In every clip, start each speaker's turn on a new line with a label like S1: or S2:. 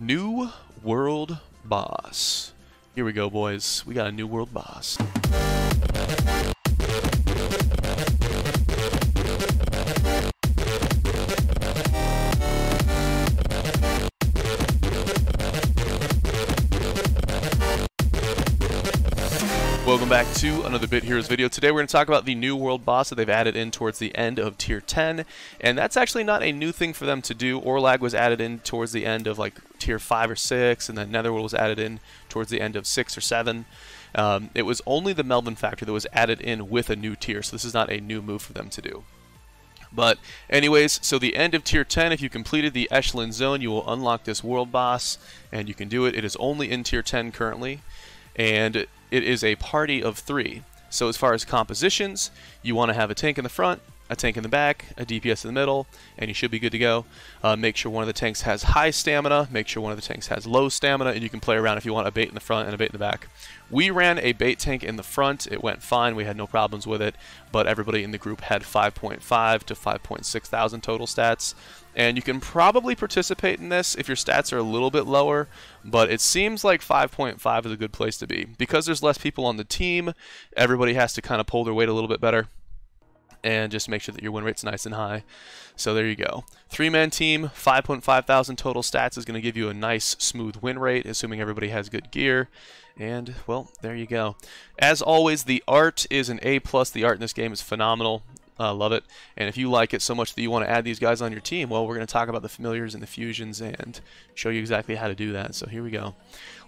S1: New World Boss. Here we go, boys. We got a New World Boss. Back to another Bit Heroes video. Today we're going to talk about the new world boss that they've added in towards the end of Tier 10, and that's actually not a new thing for them to do. Orlag was added in towards the end of like Tier 5 or 6, and then Netherworld was added in towards the end of 6 or 7. Um, it was only the Melvin Factory that was added in with a new tier, so this is not a new move for them to do. But anyways, so the end of tier 10, if you completed the Echelon Zone, you will unlock this world boss, and you can do it. It is only in tier 10 currently, and it is a party of three. So as far as compositions, you want to have a tank in the front, a tank in the back, a DPS in the middle, and you should be good to go. Uh, make sure one of the tanks has high stamina, make sure one of the tanks has low stamina, and you can play around if you want a bait in the front and a bait in the back. We ran a bait tank in the front, it went fine, we had no problems with it, but everybody in the group had 5.5 to 5.6 thousand total stats. And you can probably participate in this if your stats are a little bit lower, but it seems like 5.5 is a good place to be. Because there's less people on the team, everybody has to kind of pull their weight a little bit better and just make sure that your win rate's nice and high. So there you go. Three-man team, 5.5 thousand total stats is going to give you a nice smooth win rate, assuming everybody has good gear. And, well, there you go. As always, the art is an A+. plus. The art in this game is phenomenal. Uh, love it. And if you like it so much that you want to add these guys on your team, well, we're going to talk about the familiars and the fusions and show you exactly how to do that. So here we go.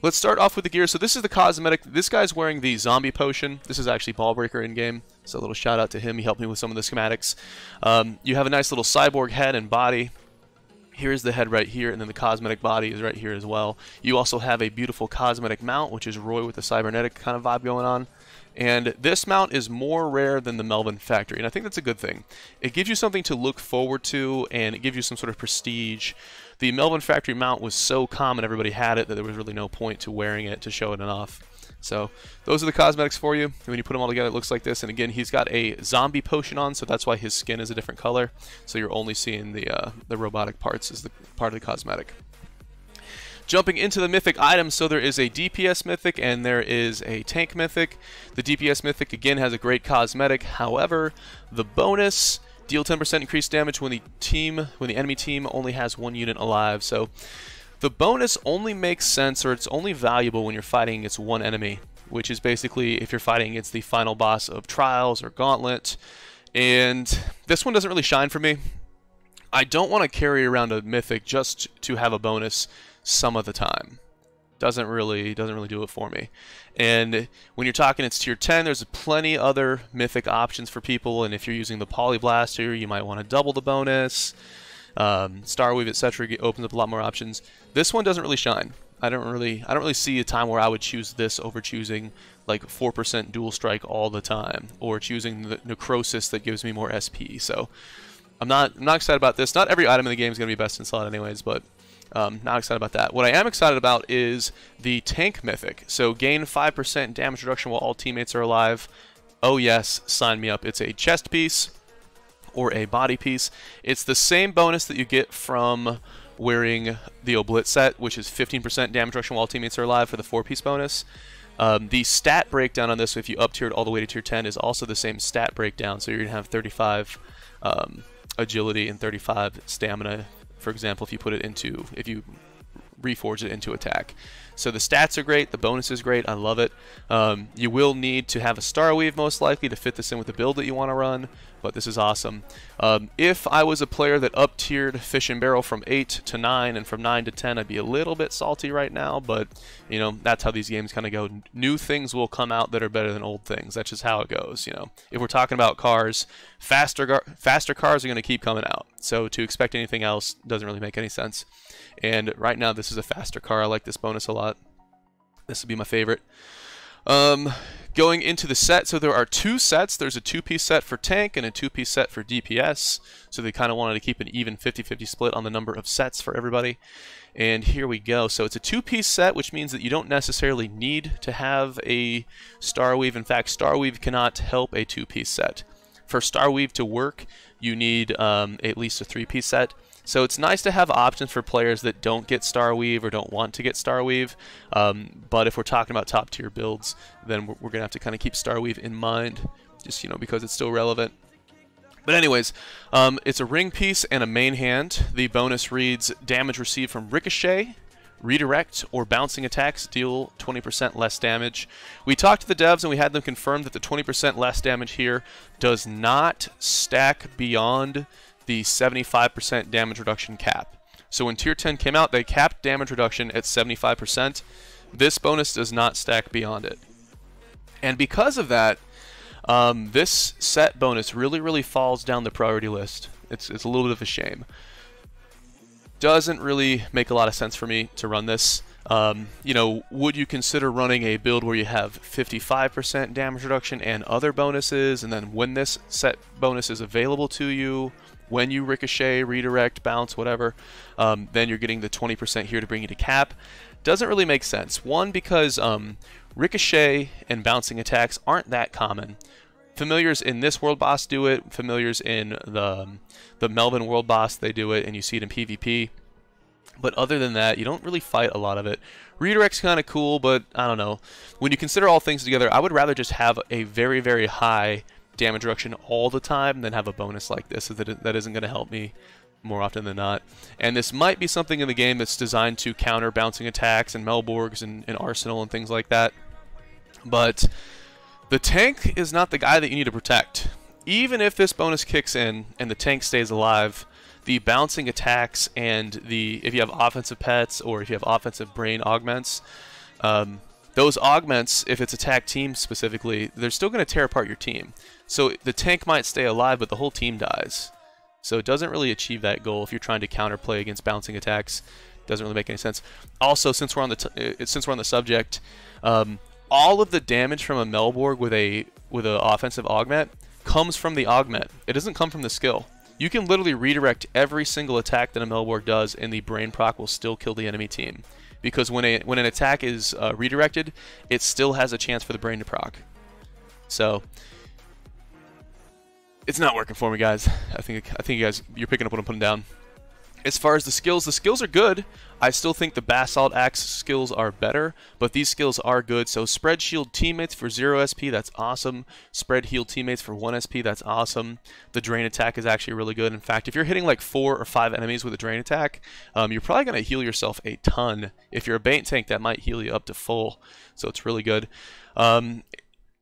S1: Let's start off with the gear. So this is the cosmetic. This guy's wearing the zombie potion. This is actually Ballbreaker in-game. So a little shout out to him. He helped me with some of the schematics. Um, you have a nice little cyborg head and body. Here's the head right here, and then the cosmetic body is right here as well. You also have a beautiful cosmetic mount, which is Roy with the cybernetic kind of vibe going on. And this mount is more rare than the Melvin Factory, and I think that's a good thing. It gives you something to look forward to, and it gives you some sort of prestige. The Melvin Factory mount was so common, everybody had it, that there was really no point to wearing it to show it off. So those are the cosmetics for you. And when you put them all together, it looks like this. And again, he's got a zombie potion on, so that's why his skin is a different color. So you're only seeing the uh, the robotic parts as the part of the cosmetic. Jumping into the mythic items, so there is a DPS mythic and there is a tank mythic. The DPS mythic again has a great cosmetic. However, the bonus deal 10% increased damage when the team when the enemy team only has one unit alive. So the bonus only makes sense or it's only valuable when you're fighting against one enemy, which is basically if you're fighting against the final boss of Trials or Gauntlet. And this one doesn't really shine for me. I don't want to carry around a mythic just to have a bonus some of the time. Doesn't really doesn't really do it for me. And when you're talking it's tier 10, there's plenty other mythic options for people. And if you're using the Polyblaster, you might want to double the bonus. Um, Starweave, etc. opens up a lot more options. This one doesn't really shine. I don't really I don't really see a time where I would choose this over choosing like 4% dual strike all the time or choosing the necrosis that gives me more SP. So I'm not I'm not excited about this. Not every item in the game is going to be best in slot anyways, but um, not excited about that. What I am excited about is the Tank Mythic. So gain 5% damage reduction while all teammates are alive. Oh yes, sign me up. It's a chest piece or a body piece. It's the same bonus that you get from wearing the Oblit set, which is 15% damage reduction while teammates are alive for the 4-piece bonus. Um, the stat breakdown on this, if you up tiered all the way to tier 10, is also the same stat breakdown. So you're going to have 35 um, agility and 35 stamina for example, if you put it into, if you reforge it into attack. So the stats are great, the bonus is great, I love it. Um, you will need to have a Star Weave most likely to fit this in with the build that you want to run, but this is awesome. Um, if I was a player that up-tiered Fish and Barrel from 8 to 9 and from 9 to 10, I'd be a little bit salty right now, but, you know, that's how these games kind of go. New things will come out that are better than old things. That's just how it goes, you know. If we're talking about cars, faster, faster cars are going to keep coming out, so to expect anything else doesn't really make any sense. And right now, this is a faster car. I like this bonus a lot. This would be my favorite. Um, going into the set, so there are two sets. There's a two-piece set for tank and a two-piece set for DPS. So they kind of wanted to keep an even 50-50 split on the number of sets for everybody. And here we go. So it's a two-piece set, which means that you don't necessarily need to have a Starweave. In fact, Starweave cannot help a two-piece set. For Starweave to work, you need um, at least a three-piece set. So it's nice to have options for players that don't get Star Weave or don't want to get Star Weave. Um, but if we're talking about top tier builds, then we're, going to have to kind of keep Star Weave in mind, just, you know, because it's still relevant. But anyways, um, it's a ring piece and a main hand. The bonus reads damage received from Ricochet, redirect, or bouncing attacks deal 20% less damage. We talked to the devs and we had them confirm that the 20% less damage here does not stack beyond the 75% damage reduction cap. So when Tier 10 came out, they capped damage reduction at 75%. This bonus does not stack beyond it. And because of that, um, this set bonus really, really falls down the priority list. It's, it's a little bit of a shame. Doesn't really make a lot of sense for me to run this. Um, you know, would you consider running a build where you have 55% damage reduction and other bonuses, and then when this set bonus is available to you, when you ricochet, redirect, bounce, whatever, um, then you're getting the 20% here to bring you to cap. Doesn't really make sense. One, because um, ricochet and bouncing attacks aren't that common. Familiars in this world boss do it. Familiars in the the Melvin world boss they do it, and you see it in PvP. But other than that, you don't really fight a lot of it. Redirect's kind of cool, but I don't know. When you consider all things together, I would rather just have a very, very high damage reduction all the time and then have a bonus like this. That, that isn't going to help me more often than not. And this might be something in the game that's designed to counter bouncing attacks and Melborgs and, and Arsenal and things like that. But the tank is not the guy that you need to protect. Even if this bonus kicks in and the tank stays alive, the bouncing attacks and the if you have offensive pets or if you have offensive brain augments, um, those augments, if it's attack team specifically, they're still going to tear apart your team. So the tank might stay alive, but the whole team dies. So it doesn't really achieve that goal if you're trying to counterplay against bouncing attacks. Doesn't really make any sense. Also, since we're on the uh, since we're on the subject, um, all of the damage from a Melborg with a with an offensive augment comes from the augment. It doesn't come from the skill. You can literally redirect every single attack that a Melborg does, and the brain proc will still kill the enemy team. Because when a when an attack is uh, redirected, it still has a chance for the brain to proc. So it's not working for me, guys. I think I think you guys you're picking up what I'm putting down. As far as the skills, the skills are good. I still think the Basalt Axe skills are better, but these skills are good. So spread shield teammates for 0 SP, that's awesome. Spread heal teammates for 1 SP, that's awesome. The drain attack is actually really good. In fact, if you're hitting like 4 or 5 enemies with a drain attack, um, you're probably going to heal yourself a ton. If you're a bait tank, that might heal you up to full. So it's really good. Um,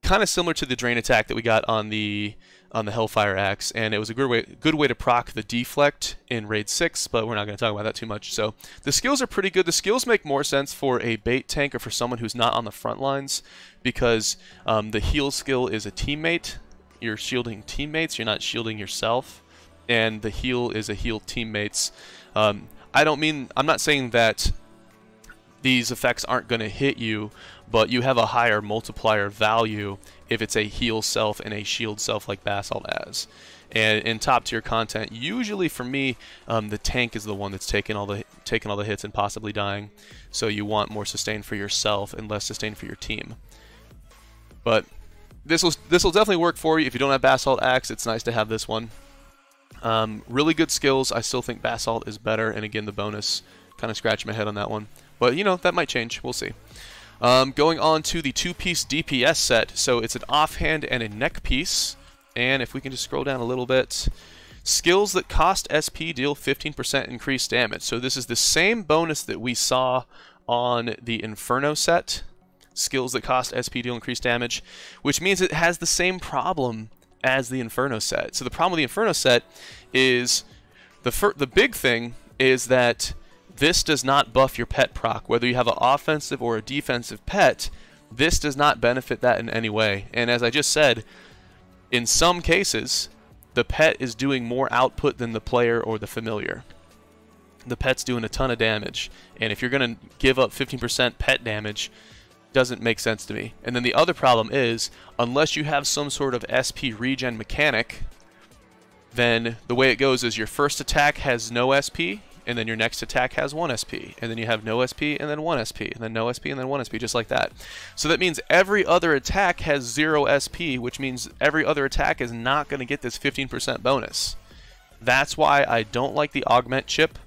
S1: kind of similar to the drain attack that we got on the on the Hellfire Axe, and it was a good way good way to proc the deflect in Raid 6, but we're not going to talk about that too much. So the skills are pretty good. The skills make more sense for a bait tank or for someone who's not on the front lines, because um, the heal skill is a teammate. You're shielding teammates, you're not shielding yourself, and the heal is a heal teammates. Um, I don't mean, I'm not saying that these effects aren't going to hit you, but you have a higher multiplier value if it's a heal self and a shield self like Basalt has. And in top tier content, usually for me, um, the tank is the one that's taking all the taking all the hits and possibly dying. So you want more sustain for yourself and less sustain for your team. But this will this will definitely work for you if you don't have Basalt Axe. It's nice to have this one. Um, really good skills. I still think Basalt is better, and again the bonus. Kind of scratch my head on that one. But, you know, that might change. We'll see. Um, going on to the two-piece DPS set. So it's an offhand and a neck piece. And if we can just scroll down a little bit. Skills that cost SP deal 15% increased damage. So this is the same bonus that we saw on the Inferno set. Skills that cost SP deal increased damage. Which means it has the same problem as the Inferno set. So the problem with the Inferno set is the, the big thing is that this does not buff your pet proc. Whether you have an offensive or a defensive pet, this does not benefit that in any way. And as I just said, in some cases, the pet is doing more output than the player or the familiar. The pet's doing a ton of damage. And if you're going to give up 15% pet damage, doesn't make sense to me. And then the other problem is, unless you have some sort of SP regen mechanic, then the way it goes is your first attack has no SP, and then your next attack has 1 SP, and then you have no SP, and then 1 SP, and then no SP, and then 1 SP, just like that. So that means every other attack has 0 SP, which means every other attack is not going to get this 15% bonus. That's why I don't like the Augment chip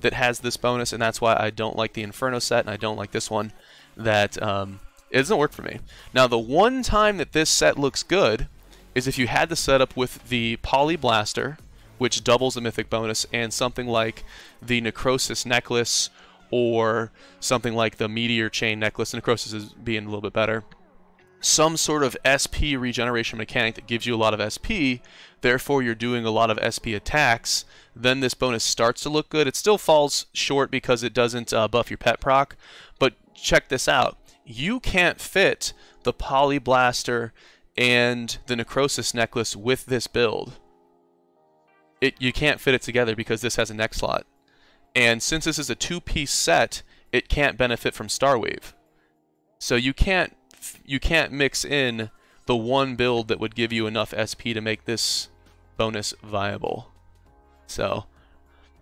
S1: that has this bonus, and that's why I don't like the Inferno set, and I don't like this one. That um, it doesn't work for me. Now, the one time that this set looks good is if you had the setup with the Poly Blaster, which doubles the Mythic bonus, and something like the Necrosis Necklace or something like the Meteor Chain Necklace. Necrosis is being a little bit better. Some sort of SP regeneration mechanic that gives you a lot of SP, therefore you're doing a lot of SP attacks, then this bonus starts to look good. It still falls short because it doesn't uh, buff your pet proc, but check this out. You can't fit the Poly Blaster and the Necrosis Necklace with this build. It, you can't fit it together because this has a neck slot. And since this is a two-piece set, it can't benefit from Starweave. So you can't you can't mix in the one build that would give you enough SP to make this bonus viable. So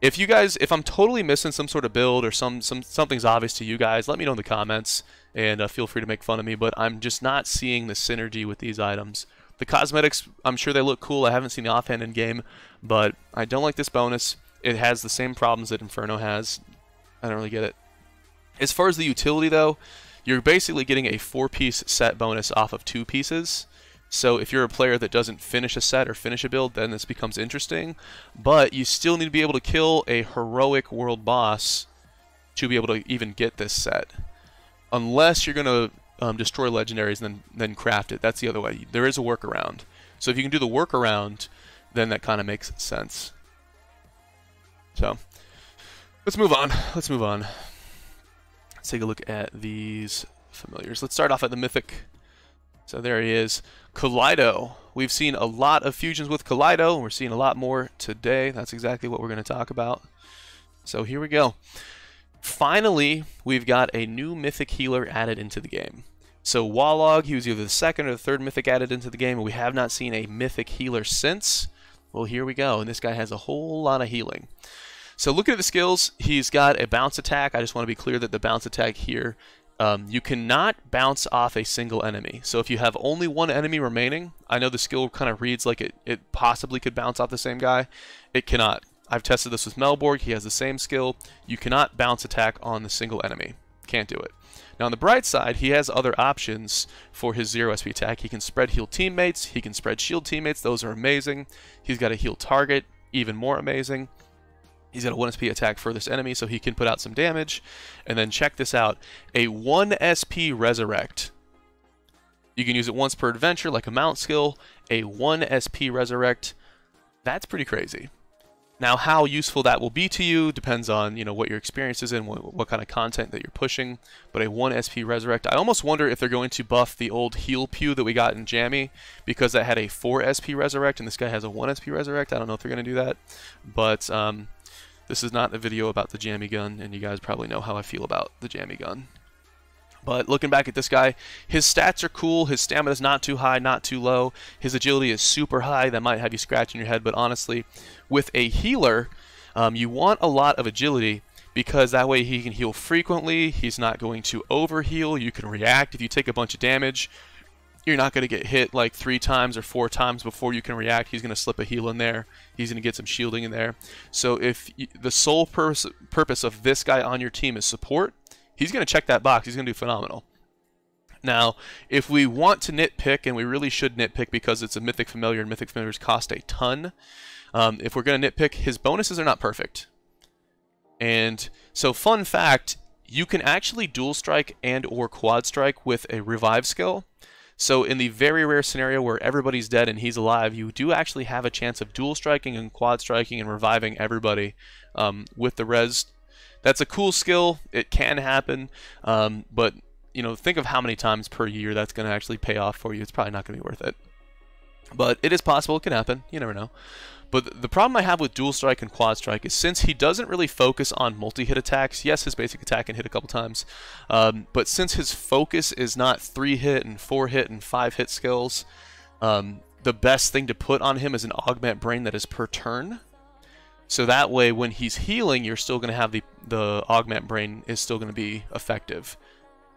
S1: if you guys if I'm totally missing some sort of build or some some something's obvious to you guys, let me know in the comments and uh, feel free to make fun of me, but I'm just not seeing the synergy with these items. The cosmetics, I'm sure they look cool. I haven't seen the offhand in game, but I don't like this bonus. It has the same problems that Inferno has. I don't really get it. As far as the utility, though, you're basically getting a four-piece set bonus off of two pieces. So if you're a player that doesn't finish a set or finish a build, then this becomes interesting. But you still need to be able to kill a heroic world boss to be able to even get this set. Unless you're going to um, destroy legendaries and then, then craft it. That's the other way. There is a workaround. So if you can do the workaround, then that kind of makes sense. So let's move on. Let's move on. Let's take a look at these familiars. Let's start off at the Mythic. So there he is. Kaleido. We've seen a lot of fusions with Kaleido, we're seeing a lot more today. That's exactly what we're going to talk about. So here we go. Finally, we've got a new Mythic Healer added into the game. So Walog, he was either the second or the third Mythic added into the game, and we have not seen a Mythic Healer since. Well, here we go, and this guy has a whole lot of healing. So looking at the skills, he's got a bounce attack. I just want to be clear that the bounce attack here, um, you cannot bounce off a single enemy. So if you have only one enemy remaining, I know the skill kind of reads like it, it possibly could bounce off the same guy. It cannot. I've tested this with Melborg. He has the same skill. You cannot bounce attack on the single enemy. Can't do it. Now on the bright side, he has other options for his zero SP attack. He can spread heal teammates. He can spread shield teammates. Those are amazing. He's got a heal target. Even more amazing. He's got a 1 SP attack for this enemy, so he can put out some damage. And then check this out. A 1 SP Resurrect. You can use it once per adventure, like a mount skill. A 1 SP Resurrect. That's pretty crazy. Now, how useful that will be to you depends on you know what your experience is and what, what, kind of content that you're pushing. But a 1 SP Resurrect, I almost wonder if they're going to buff the old Heal Pew that we got in Jammy because that had a 4 SP Resurrect and this guy has a 1 SP Resurrect. I don't know if they're going to do that, but um, this is not a video about the jammy gun, and you guys probably know how I feel about the jammy gun. But looking back at this guy, his stats are cool. His stamina is not too high, not too low. His agility is super high. That might have you scratching your head, but honestly, with a healer, um, you want a lot of agility because that way he can heal frequently. He's not going to overheal. You can react if you take a bunch of damage you're not going to get hit like three times or four times before you can react. He's going to slip a heal in there. He's going to get some shielding in there. So if you, the sole purpose, purpose of this guy on your team is support, he's going to check that box. He's going to do phenomenal. Now, if we want to nitpick, and we really should nitpick because it's a Mythic Familiar, and Mythic Familiars cost a ton, um, if we're going to nitpick, his bonuses are not perfect. And so, fun fact, you can actually dual strike and or quad strike with a revive skill. So in the very rare scenario where everybody's dead and he's alive, you do actually have a chance of dual striking and quad striking and reviving everybody um, with the res. That's a cool skill. It can happen, um, but you know, think of how many times per year that's going to actually pay off for you. It's probably not going to be worth it. But it is possible. It can happen. You never know. But the problem I have with dual strike and quad strike is since he doesn't really focus on multi-hit attacks, yes, his basic attack can hit a couple times, um, but since his focus is not three hit and four hit and five hit skills, um, the best thing to put on him is an augment brain that is per turn. So that way, when he's healing, you're still going to have the the augment brain is still going to be effective.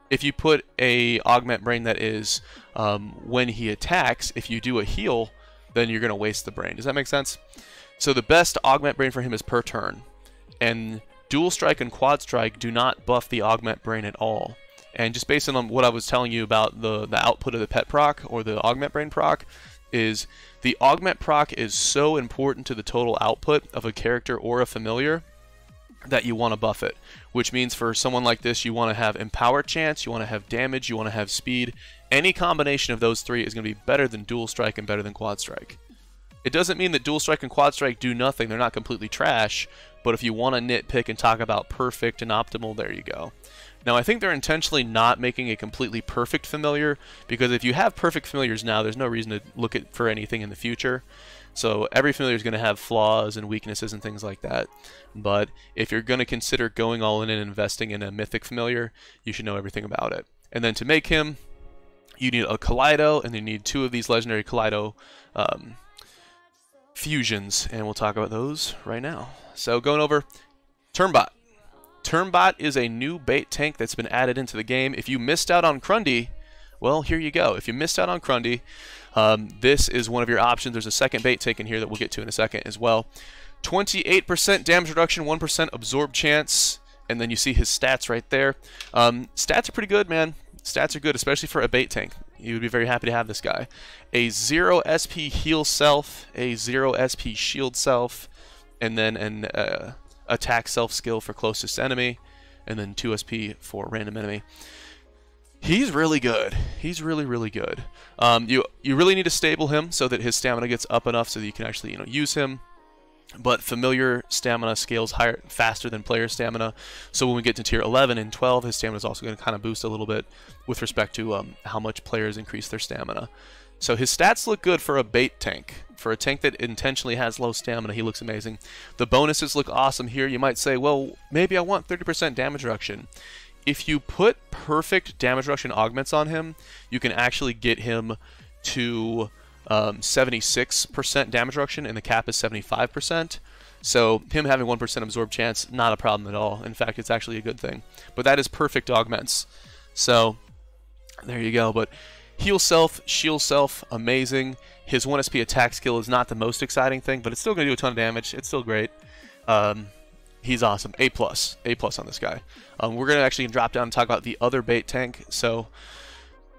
S1: If you put a augment brain that is um, when he attacks, if you do a heal, then you're going to waste the brain. Does that make sense? So the best augment brain for him is per turn. And dual strike and quad strike do not buff the augment brain at all. And just based on what I was telling you about the, the output of the pet proc or the augment brain proc, is the augment proc is so important to the total output of a character or a familiar that you want to buff it. Which means for someone like this, you want to have empower chance, you want to have damage, you want to have speed. Any combination of those three is going to be better than dual strike and better than quad strike. It doesn't mean that dual strike and quad strike do nothing, they're not completely trash, but if you want to nitpick and talk about perfect and optimal, there you go. Now, I think they're intentionally not making a completely perfect familiar, because if you have perfect familiars now, there's no reason to look at for anything in the future. So every familiar is going to have flaws and weaknesses and things like that. But if you're going to consider going all in and investing in a mythic familiar, you should know everything about it. And then to make him, you need a Kaleido, and you need two of these legendary Kaleido um, fusions, and we'll talk about those right now. So going over Turnbot. Turnbot is a new bait tank that's been added into the game. If you missed out on Crundy, well, here you go. If you missed out on Crundy, um, this is one of your options. There's a second bait tank in here that we'll get to in a second as well. 28% damage reduction, 1% absorb chance, and then you see his stats right there. Um, stats are pretty good, man. Stats are good, especially for a bait tank. You would be very happy to have this guy. A 0 SP heal self, a 0 SP shield self, and then an uh, attack self skill for closest enemy, and then 2 SP for random enemy. He's really good. He's really, really good. Um, you you really need to stable him so that his stamina gets up enough so that you can actually you know use him. But familiar stamina scales higher faster than player stamina. So when we get to tier 11 and 12, his stamina is also going to kind of boost a little bit with respect to um, how much players increase their stamina. So his stats look good for a bait tank. For a tank that intentionally has low stamina, he looks amazing. The bonuses look awesome here. You might say, well, maybe I want 30% damage reduction. If you put perfect damage reduction augments on him, you can actually get him to 76% um, damage reduction, and the cap is 75%. So him having 1% absorb chance, not a problem at all. In fact, it's actually a good thing. But that is perfect augments. So there you go. But Heal self, shield self, amazing. His 1 SP attack skill is not the most exciting thing, but it's still going to do a ton of damage. It's still great. Um, he's awesome. A plus, A plus on this guy. Um, we're going to actually drop down and talk about the other bait tank. So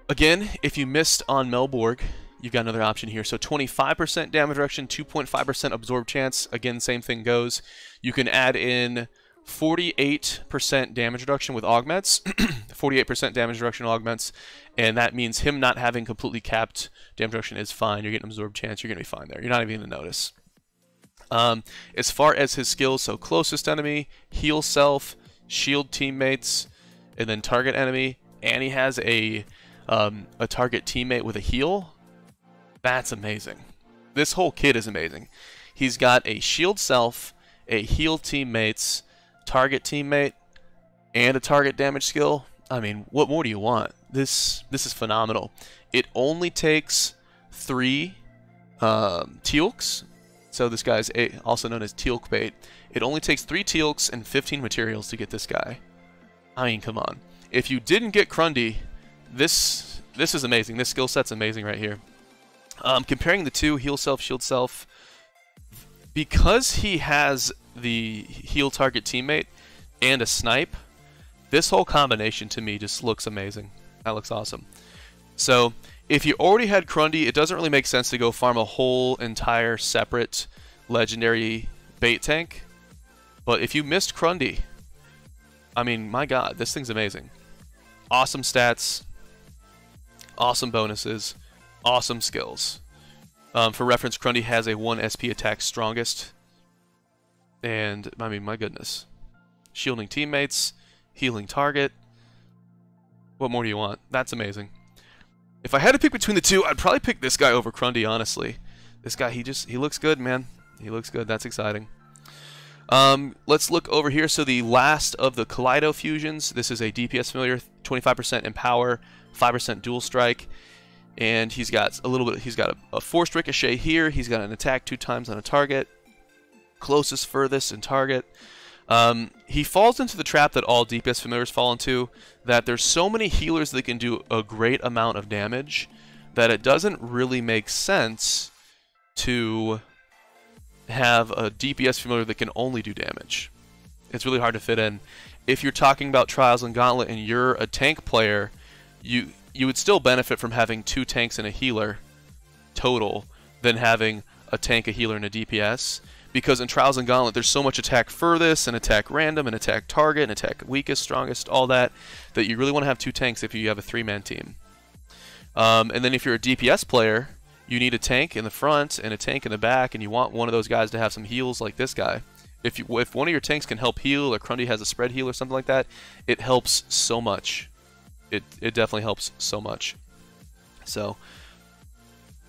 S1: again, if you missed on Melborg, you've got another option here. So 25% damage reduction, 2.5% absorb chance. Again, same thing goes. You can add in 48% damage reduction with augments, 48% damage reduction augments, and that means him not having completely capped damage reduction is fine. You're getting absorbed chance, you're going to be fine there. You're not even going to notice. Um, as far as his skills, so closest enemy, heal self, shield teammates, and then target enemy, and he has a um, a target teammate with a heal. That's amazing. This whole kit is amazing. He's got a shield self, a heal teammates, target teammate, and a target damage skill. I mean, what more do you want? This this is phenomenal. It only takes three um, tealks. So this guy's also known as tealk bait. It only takes three tealks and 15 materials to get this guy. I mean, come on. If you didn't get Crundy, this this is amazing. This skill set's amazing right here. Um, comparing the two, heal self, shield self, because he has the heal target teammate and a snipe, this whole combination to me just looks amazing. That looks awesome. So if you already had Crundy, it doesn't really make sense to go farm a whole entire separate legendary bait tank. But if you missed Crundy, I mean, my god, this thing's amazing. Awesome stats, awesome bonuses, awesome skills. Um, for reference, Crundy has a 1 SP attack strongest. And, I mean, my goodness. Shielding teammates, healing target. What more do you want? That's amazing. If I had to pick between the two, I'd probably pick this guy over Crundy, honestly. This guy, he just, he looks good, man. He looks good. That's exciting. Um, let's look over here. So the last of the Kaleido fusions. This is a DPS familiar, 25% empower, 5% Dual Strike. And he's got a little bit, he's got a, a Forced Ricochet here. He's got an attack two times on a target. Closest, furthest, and target. Um, he falls into the trap that all DPS familiars fall into, that there's so many healers that can do a great amount of damage that it doesn't really make sense to have a DPS familiar that can only do damage. It's really hard to fit in. If you're talking about Trials and Gauntlet and you're a tank player, you you would still benefit from having two tanks and a healer total than having a tank, a healer, and a DPS. Because in Trials and Gauntlet, there's so much attack furthest, and attack random, and attack target, and attack weakest, strongest, all that, that you really want to have two tanks if you have a three-man team. Um, and then if you're a DPS player, you need a tank in the front and a tank in the back, and you want one of those guys to have some heals like this guy. If you, if one of your tanks can help heal, or Crundy has a spread heal or something like that, it helps so much. It, it definitely helps so much. So,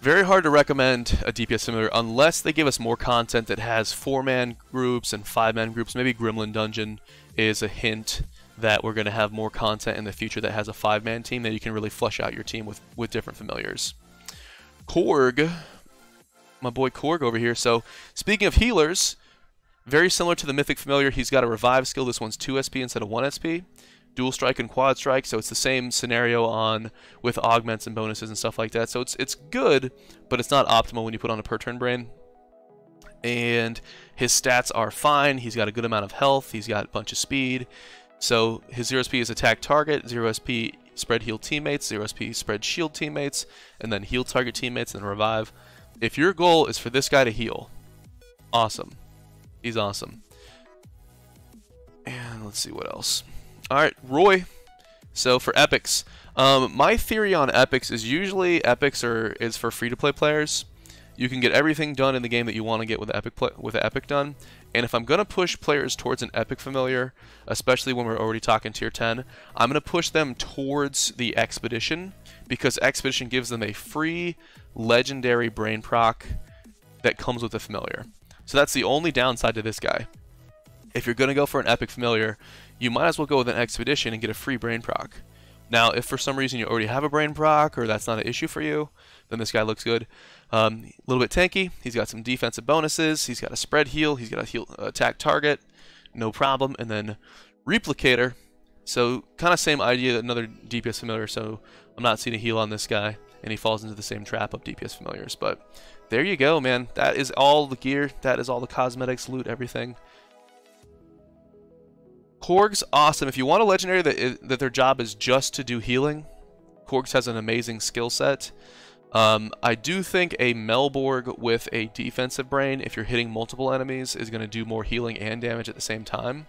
S1: very hard to recommend a DPS simulator unless they give us more content that has four-man groups and five-man groups. Maybe Gremlin Dungeon is a hint that we're going to have more content in the future that has a five-man team that you can really flush out your team with, with different familiars. Korg, my boy Korg over here. So speaking of healers, very similar to the Mythic Familiar, he's got a Revive skill. This one's 2 SP instead of 1 SP. Dual Strike and Quad Strike, so it's the same scenario on with augments and bonuses and stuff like that. So it's it's good, but it's not optimal when you put on a per turn brain. And his stats are fine. He's got a good amount of health. He's got a bunch of speed. So his 0 SP is attack target, 0 SP spread heal teammates, 0 SP spread shield teammates, and then heal target teammates and revive. If your goal is for this guy to heal, awesome. He's awesome. And let's see what else. Alright, Roy. So for epics, um, my theory on epics is usually epics are is for free-to-play players. You can get everything done in the game that you want to get with epic with epic done, and if I'm going to push players towards an Epic Familiar, especially when we're already talking Tier 10, I'm going to push them towards the Expedition, because Expedition gives them a free legendary Brain Proc that comes with a Familiar. So that's the only downside to this guy. If you're going to go for an Epic Familiar, you might as well go with an Expedition and get a free Brain Proc. Now, if for some reason you already have a Brain Proc, or that's not an issue for you, then this guy looks good. Um, a little bit tanky. He's got some defensive bonuses. He's got a spread heal. He's got a heal uh, attack target. No problem. And then Replicator. So kind of same idea, another DPS familiar. So I'm not seeing a heal on this guy. And he falls into the same trap of DPS familiars. But there you go, man. That is all the gear. That is all the cosmetics, loot, everything. Korg's awesome. If you want a legendary that, that their job is just to do healing, Korg's has an amazing skill set. Um, I do think a Melborg with a defensive brain, if you're hitting multiple enemies, is going to do more healing and damage at the same time.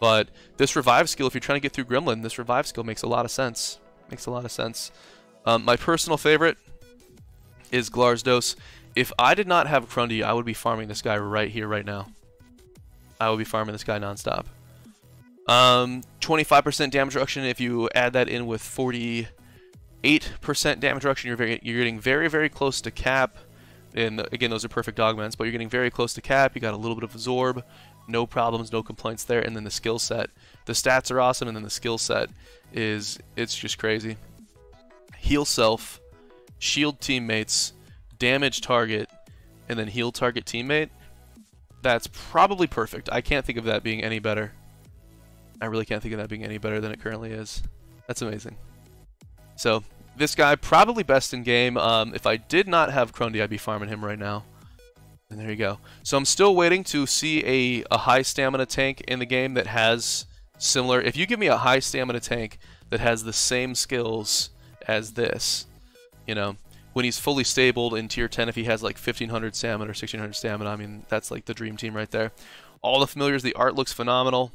S1: But this revive skill, if you're trying to get through Gremlin, this revive skill makes a lot of sense. Makes a lot of sense. Um, my personal favorite is Glarsdos. If I did not have Crundy, I would be farming this guy right here, right now. I would be farming this guy nonstop. 25% um, damage reduction if you add that in with 40 8% damage reduction. You're very, you're getting very, very close to cap. And again, those are perfect augments, but you're getting very close to cap. You got a little bit of absorb, no problems, no complaints there. And then the skill set, the stats are awesome, and then the skill set is it's just crazy. Heal self, shield teammates, damage target, and then heal target teammate. That's probably perfect. I can't think of that being any better. I really can't think of that being any better than it currently is. That's amazing. So this guy, probably best in game. Um, if I did not have Crundy, I'd be farming him right now. And there you go. So I'm still waiting to see a, a high stamina tank in the game that has similar... If you give me a high stamina tank that has the same skills as this, you know, when he's fully stabled in tier 10, if he has like 1500 stamina or 1600 stamina, I mean, that's like the dream team right there. All the familiars, the art looks phenomenal.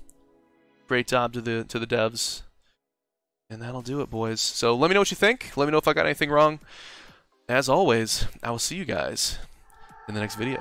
S1: Great job to the to the devs. And that'll do it, boys. So let me know what you think. Let me know if I got anything wrong. As always, I will see you guys in the next video.